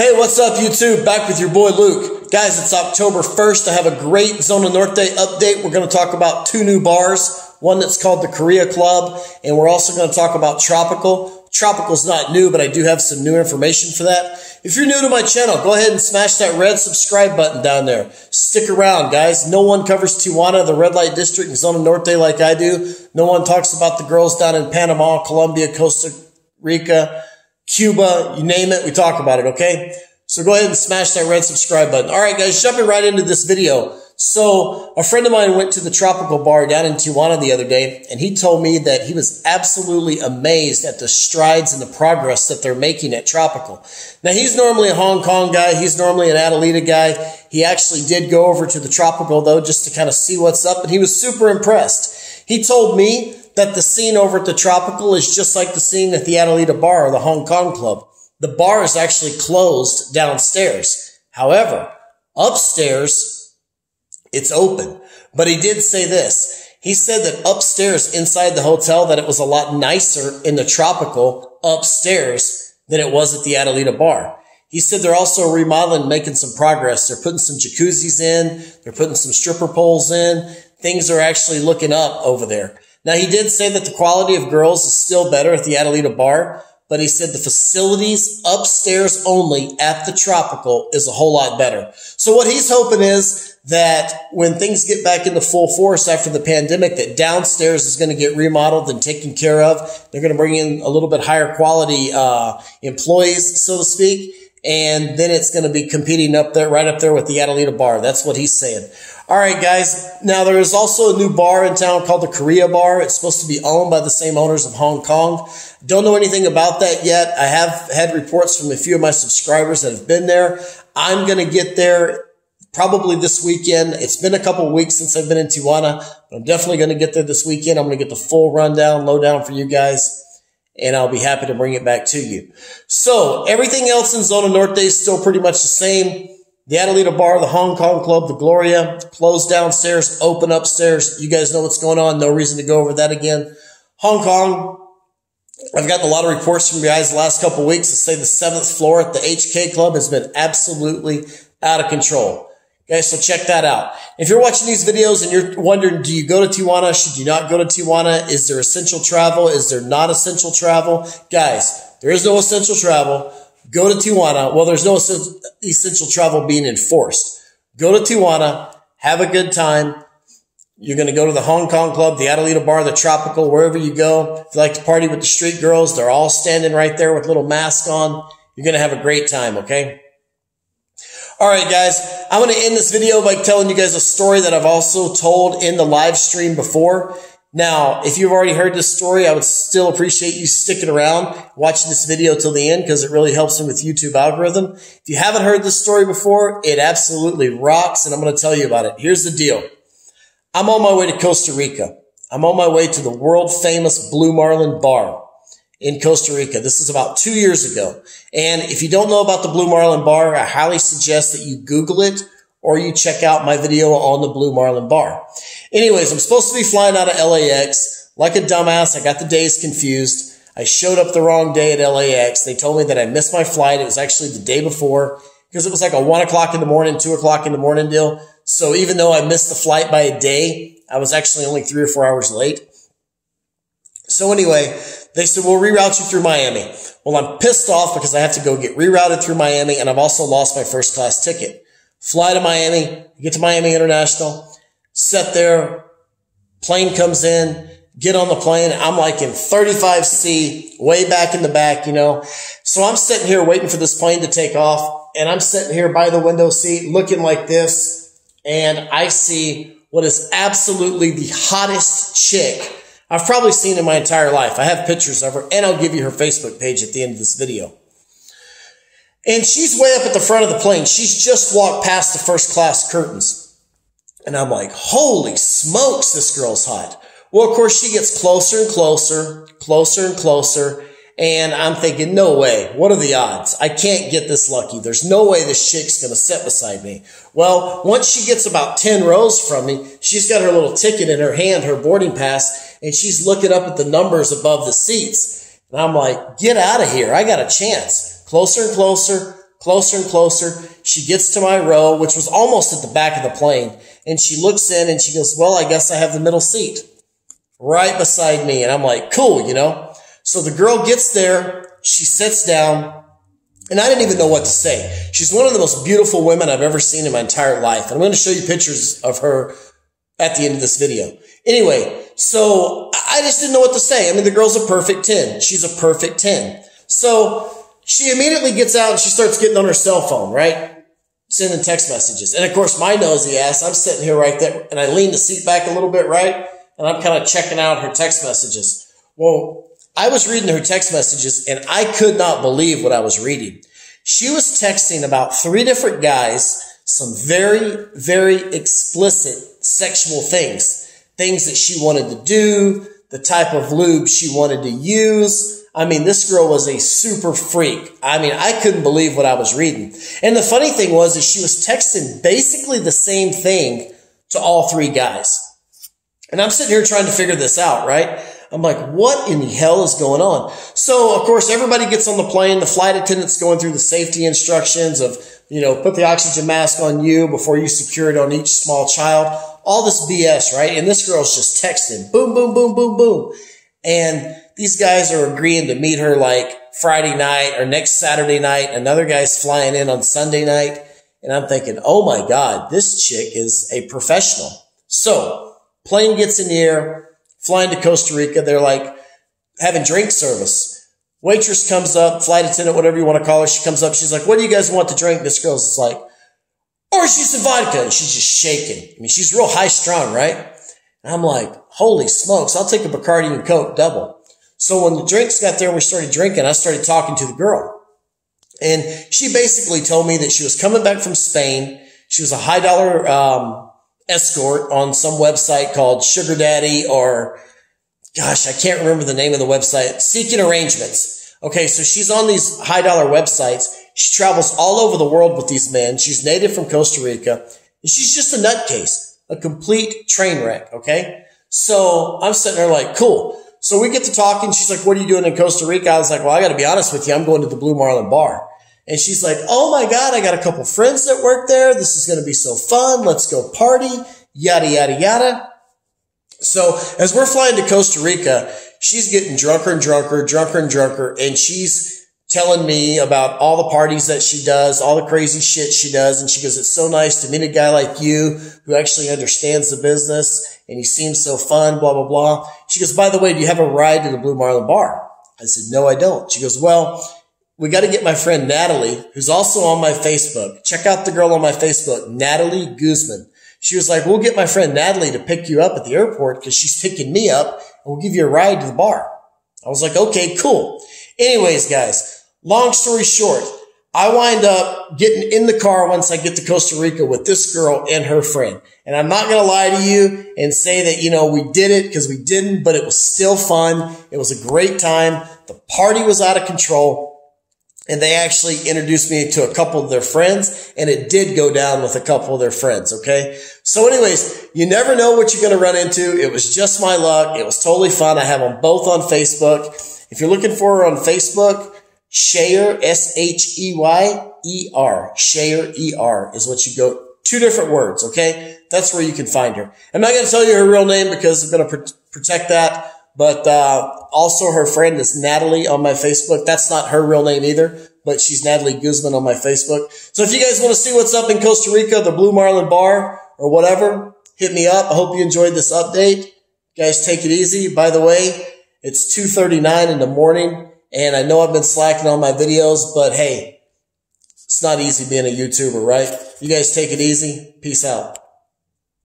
Hey, what's up, YouTube? Back with your boy Luke. Guys, it's October 1st. I have a great Zona Norte update. We're going to talk about two new bars. One that's called the Korea Club, and we're also going to talk about Tropical. Tropical's not new, but I do have some new information for that. If you're new to my channel, go ahead and smash that red subscribe button down there. Stick around, guys. No one covers Tijuana, the red light district, and Zona Norte like I do. No one talks about the girls down in Panama, Colombia, Costa Rica, Cuba, you name it, we talk about it, okay? So go ahead and smash that red subscribe button. All right, guys, jumping right into this video. So a friend of mine went to the tropical bar down in Tijuana the other day, and he told me that he was absolutely amazed at the strides and the progress that they're making at tropical. Now he's normally a Hong Kong guy. He's normally an Adelita guy. He actually did go over to the tropical though, just to kind of see what's up, and he was super impressed. He told me that the scene over at the tropical is just like the scene at the Adelita bar or the Hong Kong club. The bar is actually closed downstairs. However, upstairs, it's open. But he did say this. He said that upstairs inside the hotel that it was a lot nicer in the tropical upstairs than it was at the Adelita bar. He said they're also remodeling, making some progress. They're putting some jacuzzis in. They're putting some stripper poles in. Things are actually looking up over there. Now he did say that the quality of girls is still better at the Adelita bar, but he said the facilities upstairs only at the Tropical is a whole lot better. So what he's hoping is that when things get back into full force after the pandemic, that downstairs is going to get remodeled and taken care of. They're going to bring in a little bit higher quality uh, employees, so to speak, and then it's going to be competing up there, right up there with the Adelita bar. That's what he's saying. All right, guys. Now there is also a new bar in town called the Korea Bar. It's supposed to be owned by the same owners of Hong Kong. Don't know anything about that yet. I have had reports from a few of my subscribers that have been there. I'm going to get there probably this weekend. It's been a couple weeks since I've been in Tijuana, but I'm definitely going to get there this weekend. I'm going to get the full rundown, lowdown for you guys and I'll be happy to bring it back to you. So everything else in Zona Norte is still pretty much the same. The Adelita Bar, the Hong Kong Club, the Gloria, closed downstairs, open upstairs. You guys know what's going on. No reason to go over that again. Hong Kong, I've gotten a lot of reports from you guys the last couple weeks that say the seventh floor at the HK Club has been absolutely out of control. Okay, so check that out. If you're watching these videos and you're wondering, do you go to Tijuana? Should you not go to Tijuana? Is there essential travel? Is there not essential travel? Guys, there is no essential travel. Go to Tijuana. Well, there's no essential travel being enforced. Go to Tijuana, have a good time. You're going to go to the Hong Kong club, the Adelita bar, the tropical, wherever you go. If you like to party with the street girls, they're all standing right there with little masks on. You're going to have a great time. Okay. All right, guys, I'm going to end this video by telling you guys a story that I've also told in the live stream before. Now, if you've already heard this story, I would still appreciate you sticking around, watching this video till the end because it really helps me with YouTube algorithm. If you haven't heard this story before, it absolutely rocks and I'm going to tell you about it. Here's the deal. I'm on my way to Costa Rica. I'm on my way to the world famous Blue Marlin Bar in Costa Rica. This is about two years ago. And if you don't know about the Blue Marlin Bar, I highly suggest that you Google it or you check out my video on the Blue Marlin Bar. Anyways, I'm supposed to be flying out of LAX. Like a dumbass, I got the days confused. I showed up the wrong day at LAX. They told me that I missed my flight. It was actually the day before because it was like a one o'clock in the morning, two o'clock in the morning deal. So even though I missed the flight by a day, I was actually only three or four hours late. So anyway, they said, we'll reroute you through Miami. Well, I'm pissed off because I have to go get rerouted through Miami and I've also lost my first class ticket. Fly to Miami, get to Miami International, set there, plane comes in, get on the plane. I'm like in 35C, way back in the back, you know. So I'm sitting here waiting for this plane to take off and I'm sitting here by the window seat looking like this and I see what is absolutely the hottest chick I've probably seen in my entire life. I have pictures of her and I'll give you her Facebook page at the end of this video. And she's way up at the front of the plane. She's just walked past the first class curtains. And I'm like, holy smokes, this girl's hot. Well, of course, she gets closer and closer, closer and closer. And I'm thinking, no way. What are the odds? I can't get this lucky. There's no way this chick's going to sit beside me. Well, once she gets about 10 rows from me, she's got her little ticket in her hand, her boarding pass, and she's looking up at the numbers above the seats. And I'm like, get out of here. I got a chance. Closer and closer, closer and closer. She gets to my row, which was almost at the back of the plane. And she looks in and she goes, well, I guess I have the middle seat right beside me. And I'm like, cool, you know? So the girl gets there. She sits down and I didn't even know what to say. She's one of the most beautiful women I've ever seen in my entire life. And I'm going to show you pictures of her at the end of this video. Anyway, so I just didn't know what to say. I mean, the girl's a perfect 10. She's a perfect 10. So she immediately gets out and she starts getting on her cell phone, right? Sending text messages. And of course, my nosy ass, I'm sitting here right there and I lean the seat back a little bit, right? And I'm kind of checking out her text messages. Well, I was reading her text messages and I could not believe what I was reading. She was texting about three different guys some very, very explicit sexual things. Things that she wanted to do, the type of lube she wanted to use. I mean, this girl was a super freak. I mean, I couldn't believe what I was reading. And the funny thing was is she was texting basically the same thing to all three guys. And I'm sitting here trying to figure this out, right? I'm like, what in the hell is going on? So, of course, everybody gets on the plane. The flight attendant's going through the safety instructions of, you know, put the oxygen mask on you before you secure it on each small child. All this BS, right? And this girl's just texting, boom, boom, boom, boom, boom. And these guys are agreeing to meet her like Friday night or next Saturday night. Another guy's flying in on Sunday night. And I'm thinking, oh my God, this chick is a professional. So plane gets in the air flying to Costa Rica. They're like having drink service. Waitress comes up, flight attendant, whatever you want to call her. She comes up. She's like, what do you guys want to drink? This girl's like, orange she's and vodka. And she's just shaking. I mean, she's real high strung, right? And I'm like, holy smokes, I'll take a Bacardi and Coke double. So when the drinks got there we started drinking, I started talking to the girl. And she basically told me that she was coming back from Spain. She was a high dollar, um, escort on some website called Sugar Daddy or gosh, I can't remember the name of the website, Seeking Arrangements. Okay. So she's on these high dollar websites. She travels all over the world with these men. She's native from Costa Rica and she's just a nutcase, a complete train wreck. Okay. So I'm sitting there like, cool. So we get to talking. She's like, what are you doing in Costa Rica? I was like, well, I got to be honest with you. I'm going to the Blue Marlin bar. And she's like, Oh my God, I got a couple friends that work there. This is going to be so fun. Let's go party. Yada, yada, yada. So as we're flying to Costa Rica, she's getting drunker and drunker, drunker and drunker. And she's telling me about all the parties that she does, all the crazy shit she does. And she goes, it's so nice to meet a guy like you who actually understands the business and he seems so fun, blah, blah, blah. She goes, by the way, do you have a ride to the Blue Marlin bar? I said, no, I don't. She goes, well, we got to get my friend Natalie, who's also on my Facebook. Check out the girl on my Facebook, Natalie Guzman. She was like, we'll get my friend Natalie to pick you up at the airport because she's picking me up and we'll give you a ride to the bar. I was like, okay, cool. Anyways, guys, long story short, I wind up getting in the car once I get to Costa Rica with this girl and her friend. And I'm not going to lie to you and say that, you know, we did it because we didn't, but it was still fun. It was a great time. The party was out of control and they actually introduced me to a couple of their friends and it did go down with a couple of their friends. Okay. So anyways, you never know what you're going to run into. It was just my luck. It was totally fun. I have them both on Facebook. If you're looking for her on Facebook, Sheyer, S-H-E-Y-E-R, Sheyer, E-R is what you go, two different words. Okay. That's where you can find her. I'm not going to tell you her real name because I'm going to pr- protect that. But uh, also her friend is Natalie on my Facebook. That's not her real name either, but she's Natalie Guzman on my Facebook. So if you guys want to see what's up in Costa Rica, the Blue Marlin Bar or whatever, hit me up. I hope you enjoyed this update. Guys, take it easy. By the way, it's 2.39 in the morning, and I know I've been slacking on my videos, but hey, it's not easy being a YouTuber, right? You guys take it easy. Peace out.